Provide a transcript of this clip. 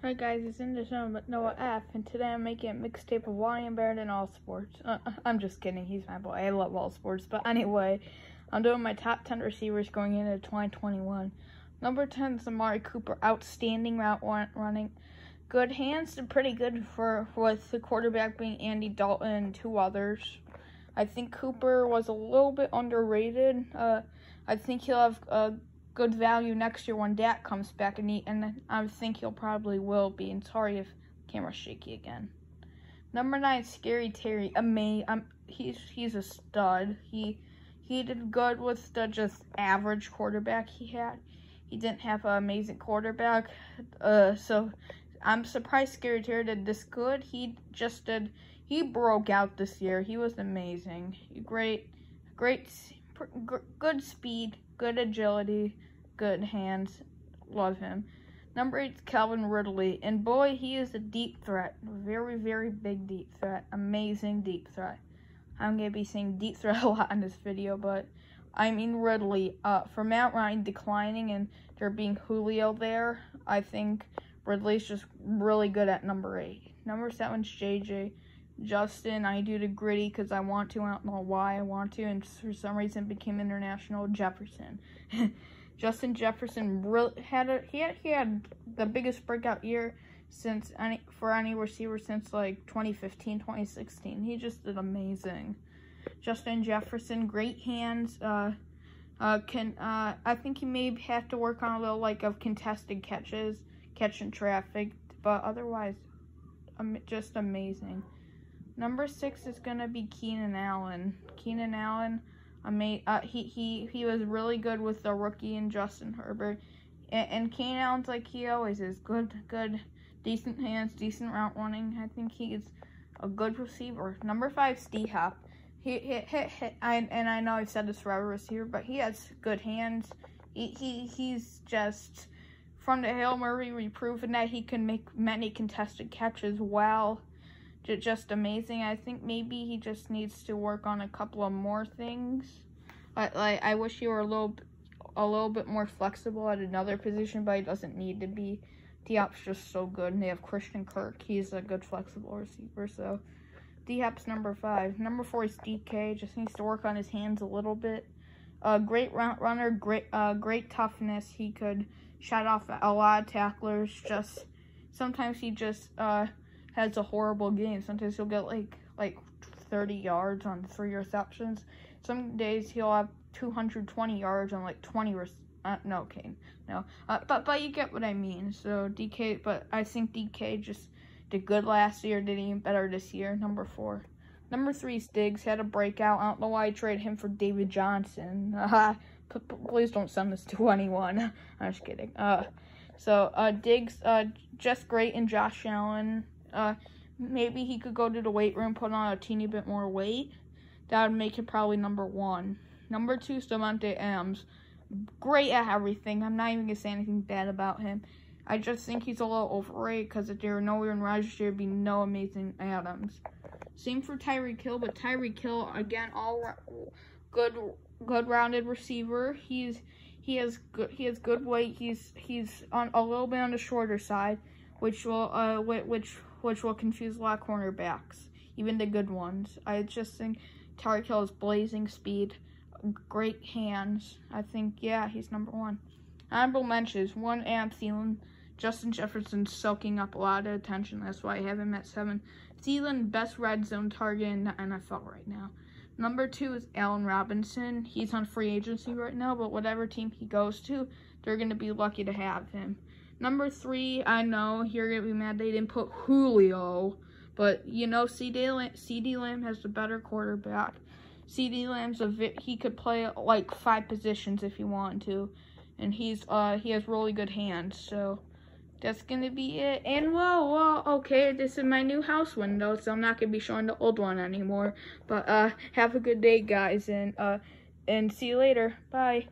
Hi guys, it's in the show but Noah F, and today I'm making a mixtape of Lion Barrett in all sports. Uh, uh, I'm just kidding, he's my boy. I love all sports, but anyway, I'm doing my top 10 receivers going into 2021. Number 10 is Amari Cooper, outstanding route running, good hands, and pretty good for with the quarterback being Andy Dalton and two others. I think Cooper was a little bit underrated. Uh, I think he'll have a good value next year when Dak comes back, and he and I think he'll probably will be. And sorry if camera's shaky again. Number nine, Scary Terry. Amazing. Um, he's he's a stud. He he did good with the just average quarterback he had. He didn't have an amazing quarterback. Uh, so I'm surprised Scary Terry did this good. He just did. He broke out this year. He was amazing. Great, great, good speed, good agility good hands. Love him. Number eight is Calvin Ridley. And boy, he is a deep threat. Very, very big deep threat. Amazing deep threat. I'm going to be saying deep threat a lot in this video, but I mean Ridley. Uh, for Matt Ryan declining and there being Julio there, I think Ridley's just really good at number eight. Number seven is JJ. Justin, I do the Griddy because I want to. I don't know why I want to, and for some reason became international Jefferson. Justin Jefferson really had a he had he had the biggest breakout year since any for any receiver since like 2015 2016 he just did amazing justin jefferson great hands uh uh can uh i think he may have to work on a little like of contested catches catching traffic but otherwise um, just amazing number six is gonna be keenan allen keenan allen Ama- uh, he, he, he was really good with the rookie and Justin Herbert. And, and Kane Allen's like he always is. Good, good, decent hands, decent route running. I think he's a good receiver. Number five, Steve Hop. He, he, he, he I, and I know I've said this for every receiver, but he has good hands. He, he He's just, from the Hail Murray, we've proven that he can make many contested catches well just amazing. I think maybe he just needs to work on a couple of more things. But like I wish he were a little a little bit more flexible at another position, but he doesn't need to be. D-Hop's just so good, and they have Christian Kirk. He's a good flexible receiver, so D-Hop's number five. Number four is DK. Just needs to work on his hands a little bit. Uh, great route runner, great uh, great toughness. He could shut off a lot of tacklers. Just sometimes he just uh, has a horrible game. Sometimes he'll get like like 30 yards on three receptions. Some days he'll have 220 yards on like 20 uh, no, Kane, no. Uh, but but you get what I mean. So DK, but I think DK just did good last year, did even better this year. Number four. Number three, Diggs had a breakout. I don't know why I traded him for David Johnson. Uh, please don't send this to anyone. I'm just kidding. Uh, so uh, Diggs, uh, just great, and Josh Allen uh, maybe he could go to the weight room, put on a teeny bit more weight. That would make him probably number one. Number two is Davante Adams. Great at everything. I'm not even going to say anything bad about him. I just think he's a little overrated because if there were no Aaron Rodgers, there would be no amazing Adams. Same for Tyreek Hill, but Tyreek Hill again, all good good rounded receiver. He's he has good he has good weight. He's he's on a little bit on the shorter side, which will uh which which will confuse a lot of cornerbacks, even the good ones. I just think Tyreek Hill is blazing speed, great hands. I think, yeah, he's number one. Honorable mentions, one, Adam Thielen. Justin Jefferson soaking up a lot of attention. That's why I have him at seven. Thielen, best red zone target in the NFL right now. Number two is Allen Robinson. He's on free agency right now, but whatever team he goes to, they're going to be lucky to have him. Number three, I know you're going to be mad they didn't put Julio. But, you know, CeeDee Lamb, CeeDee Lamb has the better quarterback. CeeDee Lamb's a he could play like five positions if he wanted to. And he's uh he has really good hands. So that's gonna be it. And well, well, okay, this is my new house window, so I'm not gonna be showing the old one anymore. But uh have a good day guys and uh and see you later. Bye.